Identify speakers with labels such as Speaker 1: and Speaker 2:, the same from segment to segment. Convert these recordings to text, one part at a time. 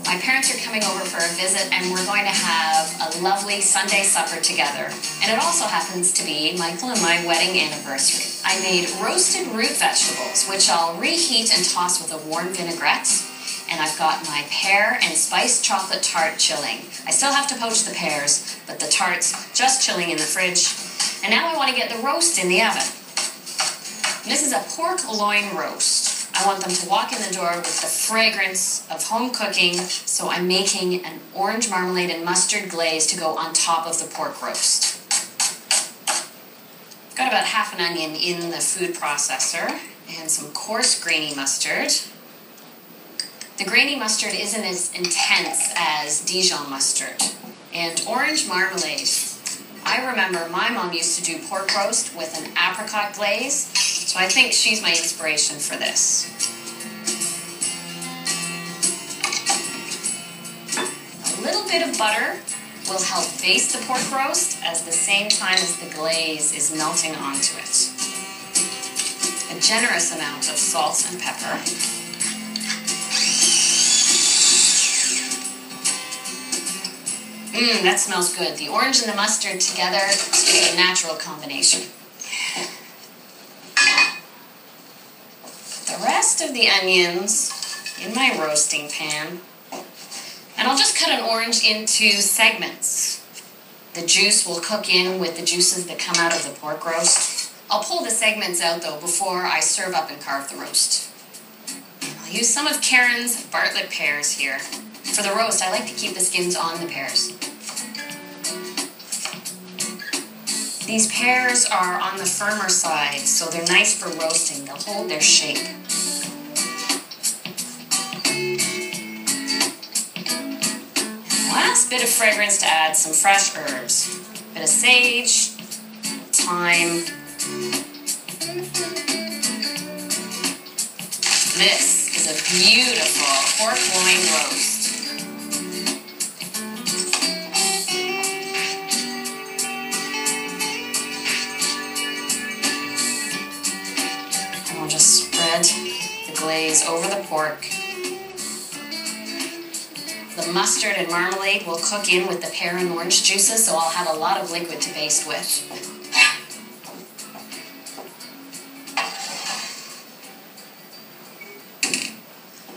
Speaker 1: My parents are coming over for a visit, and we're going to have a lovely Sunday supper together. And it also happens to be Michael and my wedding anniversary. I made roasted root vegetables, which I'll reheat and toss with a warm vinaigrette. And I've got my pear and spiced chocolate tart chilling. I still have to poach the pears, but the tart's just chilling in the fridge. And now I want to get the roast in the oven. This is a pork loin roast. I want them to walk in the door with the fragrance of home cooking, so I'm making an orange marmalade and mustard glaze to go on top of the pork roast. Got about half an onion in the food processor and some coarse grainy mustard. The grainy mustard isn't as intense as Dijon mustard. And orange marmalade. I remember my mom used to do pork roast with an apricot glaze, so I think she's my inspiration for this. A little bit of butter will help baste the pork roast at the same time as the glaze is melting onto it. A generous amount of salt and pepper. Mmm, that smells good. The orange and the mustard together is a natural combination. The rest of the onions in my roasting pan. And I'll just cut an orange into segments. The juice will cook in with the juices that come out of the pork roast. I'll pull the segments out though before I serve up and carve the roast. I'll use some of Karen's Bartlett pears here. For the roast, I like to keep the skins on the pears. These pears are on the firmer side, so they're nice for roasting. They'll hold their shape. Bit of fragrance to add some fresh herbs. A bit of sage, thyme. This is a beautiful pork loin roast. And we'll just spread the glaze over the pork. The mustard and marmalade will cook in with the pear and orange juices, so I'll have a lot of liquid to baste with.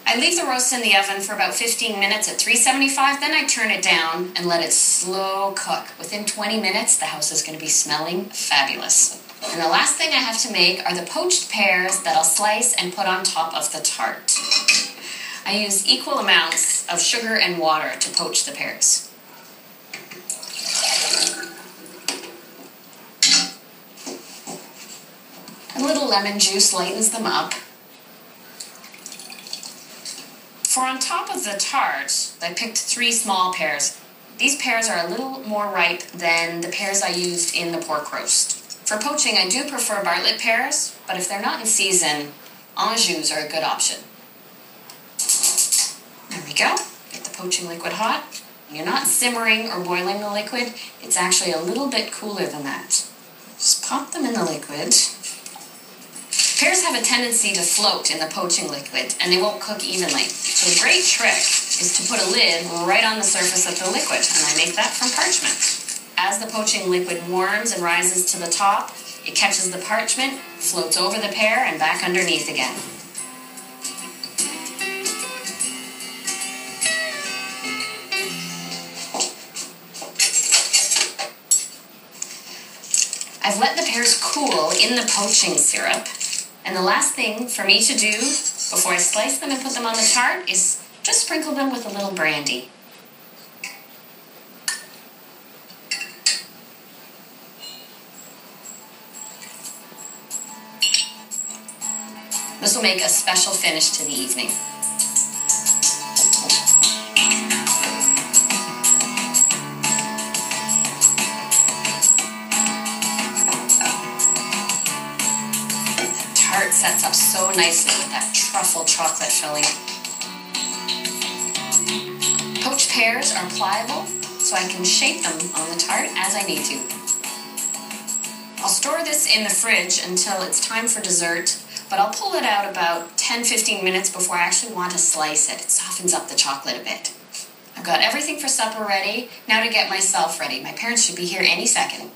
Speaker 1: I leave the roast in the oven for about 15 minutes at 375, then I turn it down and let it slow cook. Within 20 minutes, the house is going to be smelling fabulous. And the last thing I have to make are the poached pears that I'll slice and put on top of the tart. I use equal amounts of sugar and water to poach the pears. A little lemon juice lightens them up. For on top of the tart, I picked three small pears. These pears are a little more ripe than the pears I used in the pork roast. For poaching, I do prefer Bartlett pears, but if they're not in season, Anjous are a good option. We go. Get the poaching liquid hot. You're not simmering or boiling the liquid. It's actually a little bit cooler than that. Just pop them in the liquid. Pears have a tendency to float in the poaching liquid and they won't cook evenly. So a great trick is to put a lid right on the surface of the liquid, and I make that from parchment. As the poaching liquid warms and rises to the top, it catches the parchment, floats over the pear, and back underneath again. The pears cool in the poaching syrup. And the last thing for me to do before I slice them and put them on the tart is just sprinkle them with a little brandy. This will make a special finish to the evening. Sets up so nicely with that truffle chocolate filling. Poached pears are pliable, so I can shape them on the tart as I need to. I'll store this in the fridge until it's time for dessert, but I'll pull it out about 10 15 minutes before I actually want to slice it. It softens up the chocolate a bit. I've got everything for supper ready. Now to get myself ready. My parents should be here any second.